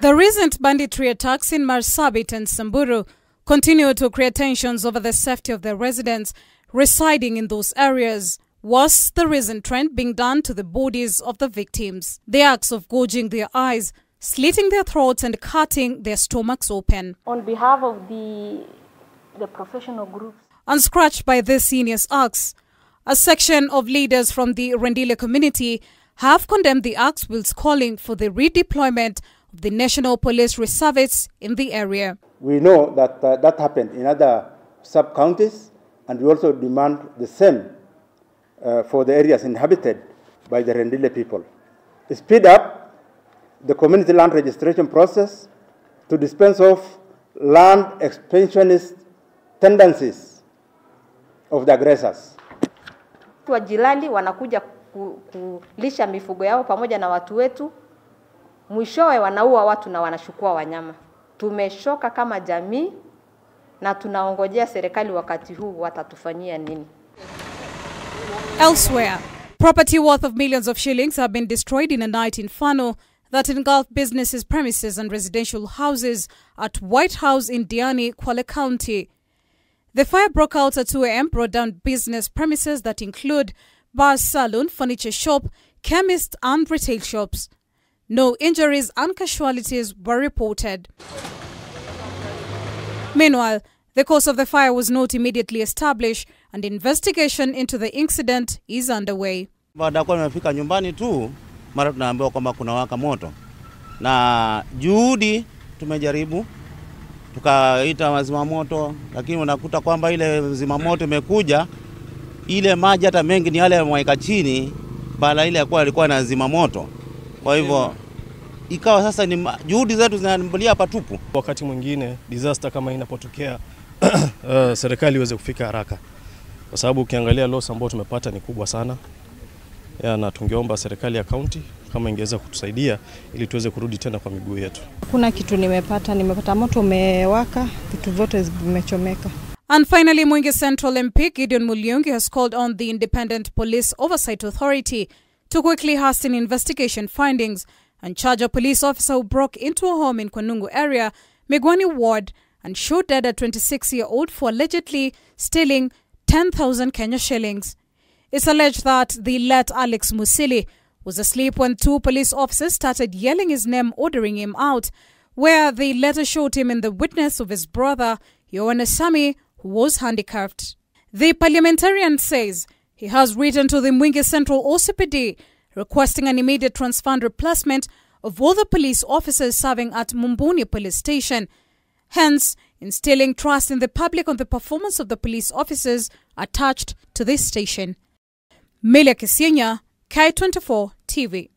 The recent banditry attacks in Marsabit and Samburu continue to create tensions over the safety of the residents residing in those areas. Was the recent trend being done to the bodies of the victims? The acts of gouging their eyes, slitting their throats, and cutting their stomachs open. On behalf of the, the professional groups, Unscratched by these heinous acts, a section of leaders from the Rendile community have condemned the acts whilst calling for the redeployment of the National Police Reservists in the area. We know that uh, that happened in other sub counties, and we also demand the same uh, for the areas inhabited by the Rendile people. Speed up the community land registration process to dispense of land expansionist tendencies of the aggressors. watu wa jirani wanakuja ku- kulisha mifugo yao pamoja na watu wetu, mwishowe wanaua watu na wanachukua wanyama. Tumeshoka kama jamii na tunaongojea serikali wakati huu watatufanyia nini. Elsewhere, property worth of millions of shillings have been destroyed in a night inferno that engulfed businesses, premises, and residential houses at White House in Diani, Kwale County. The fire broke out at 2 a.m., brought down business premises that include bar, salon, furniture shop, chemist, and retail shops. No injuries and casualties were reported. Meanwhile, the cause of the fire was not immediately established and investigation into the incident is underway. Baada ya kuwa nimefika nyumbani tu, mara tunaambiwa kwamba kuna waka moto, na juhudi tumejaribu tukaita wazima moto, lakini unakuta kwamba ile zima moto imekuja, ile maji hata mengi ni yale yamwaika chini, bala ile yakuwa alikuwa na zima moto. Kwa hivyo ikawa sasa ni juhudi zetu zinaambulia hapa tupu. Wakati mwingine disaster kama inapotokea uh, serikali iweze kufika haraka, kwa sababu ukiangalia loss ambayo tumepata ni kubwa sana ya, na tungeomba serikali ya kaunti kama ingeweza kutusaidia ili tuweze kurudi tena kwa miguu yetu. Kuna kitu nimepata, nimepata moto umewaka, vitu vyote vimechomeka. And finally, Mwingi Central MP Gideon Mulyungi has called on the Independent Police Oversight Authority to quickly hasten investigation findings and charge a police officer who broke into a home in Kwanungu area, Migwani Ward, and shot dead a 26-year-old for allegedly stealing 10,000 Kenya shillings. It's alleged that the late Alex Musili was asleep when two police officers started yelling his name, ordering him out, where they later shot him in the witness of his brother, Yohana Sami, who was handicapped. The parliamentarian says he has written to the Mwingi Central OCPD requesting an immediate transfund replacement of all the police officers serving at Mumbuni police station, hence instilling trust in the public on the performance of the police officers attached to this station. Melia Kisienya, K24 TV.